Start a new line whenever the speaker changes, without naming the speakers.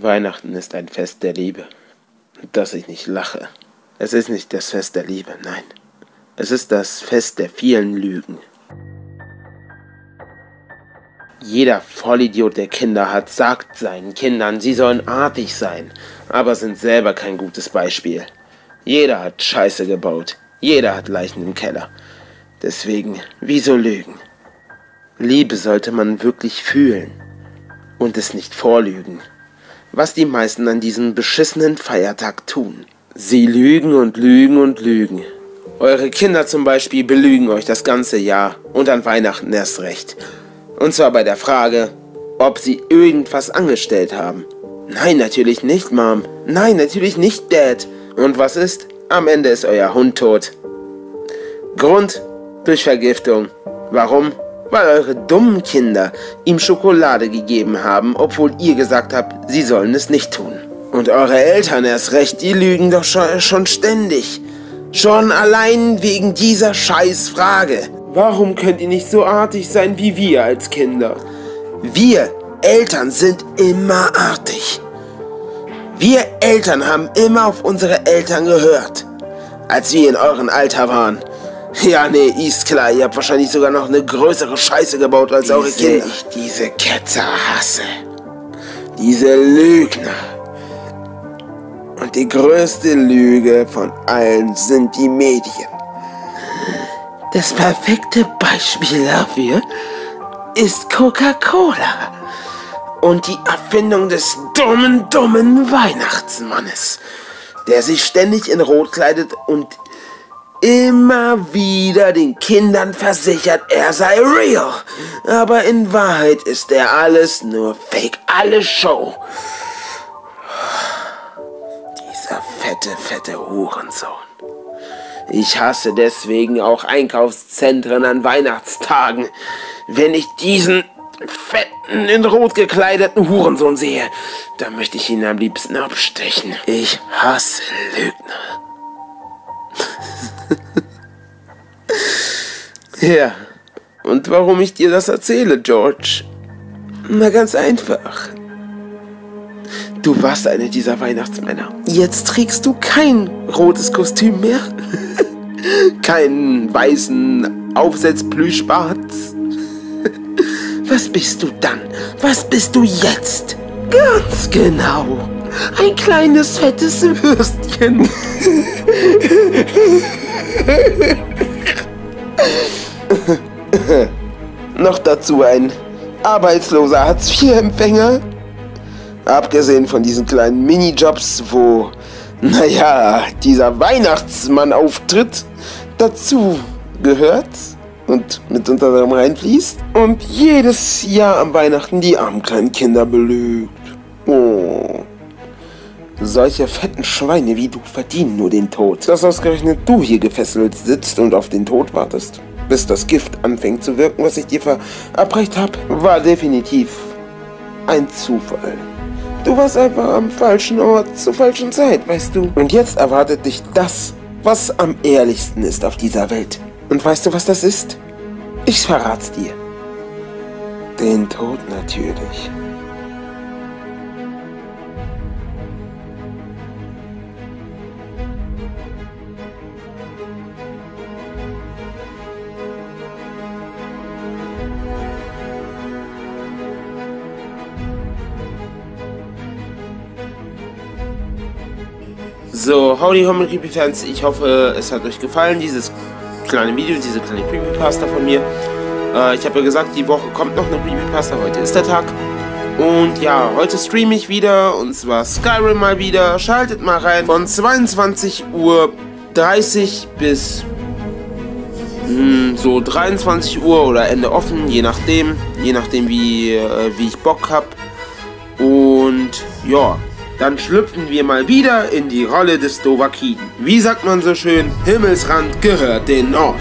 Weihnachten ist ein Fest der Liebe. Dass ich nicht lache. Es ist nicht das Fest der Liebe, nein. Es ist das Fest der vielen Lügen. Jeder Vollidiot, der Kinder hat, sagt seinen Kindern, sie sollen artig sein, aber sind selber kein gutes Beispiel. Jeder hat Scheiße gebaut. Jeder hat Leichen im Keller. Deswegen, wieso lügen? Liebe sollte man wirklich fühlen und es nicht vorlügen was die meisten an diesem beschissenen Feiertag tun. Sie lügen und lügen und lügen. Eure Kinder zum Beispiel belügen euch das ganze Jahr und an Weihnachten erst recht. Und zwar bei der Frage, ob sie irgendwas angestellt haben. Nein, natürlich nicht, Mom. Nein, natürlich nicht, Dad. Und was ist? Am Ende ist euer Hund tot. Grund? Durch Vergiftung. Warum? Weil eure dummen Kinder ihm Schokolade gegeben haben, obwohl ihr gesagt habt, sie sollen es nicht tun. Und eure Eltern erst recht, die lügen doch schon, schon ständig. Schon allein wegen dieser Scheißfrage. Warum könnt ihr nicht so artig sein wie wir als Kinder? Wir Eltern sind immer artig. Wir Eltern haben immer auf unsere Eltern gehört, als wir in eurem Alter waren. Ja, nee, ist klar. Ihr habt wahrscheinlich sogar noch eine größere Scheiße gebaut als diese, eure Kinder. ich diese Ketzer hasse. Diese Lügner. Und die größte Lüge von allen sind die Medien. Das perfekte Beispiel dafür ist Coca-Cola. Und die Erfindung des dummen, dummen Weihnachtsmannes, der sich ständig in Rot kleidet und immer wieder den Kindern versichert, er sei real. Aber in Wahrheit ist er alles nur Fake, alles Show. Dieser fette, fette Hurensohn. Ich hasse deswegen auch Einkaufszentren an Weihnachtstagen. Wenn ich diesen fetten, in Rot gekleideten Hurensohn sehe, dann möchte ich ihn am liebsten abstechen. Ich hasse Lügner. ja, und warum ich dir das erzähle, George? Na ganz einfach. Du warst einer dieser Weihnachtsmänner. Jetzt trägst du kein rotes Kostüm mehr. Keinen weißen Aufsetzplüschbart. Was bist du dann? Was bist du jetzt? Ganz genau. Ein kleines fettes Würstchen. Noch dazu ein arbeitsloser Hartz-IV-Empfänger. Abgesehen von diesen kleinen Minijobs, wo, naja, dieser Weihnachtsmann auftritt, dazu gehört und mit unter anderem reinfließt. Und jedes Jahr am Weihnachten die armen kleinen Kinder belügt. Oh. Solche fetten Schweine wie du verdienen nur den Tod. Dass ausgerechnet du hier gefesselt sitzt und auf den Tod wartest, bis das Gift anfängt zu wirken, was ich dir verabreicht habe, war definitiv ein Zufall. Du warst einfach am falschen Ort zur falschen Zeit, weißt du. Und jetzt erwartet dich das, was am ehrlichsten ist auf dieser Welt. Und weißt du, was das ist? Ich verrat's dir. Den Tod natürlich. So, howdy Home Creepy Fans, ich hoffe, es hat euch gefallen, dieses kleine Video, diese kleine Creepypasta von mir. Äh, ich habe ja gesagt, die Woche kommt noch eine Creepypasta, heute ist der Tag. Und ja, heute streame ich wieder, und zwar Skyrim mal wieder. Schaltet mal rein von 22 Uhr 30 bis mh, hm, so 23 Uhr oder Ende offen, je nachdem, je nachdem wie, äh, wie ich Bock habe. Und ja, dann schlüpfen wir mal wieder in die Rolle des Dovakiden. Wie sagt man so schön, Himmelsrand gehört den Nord.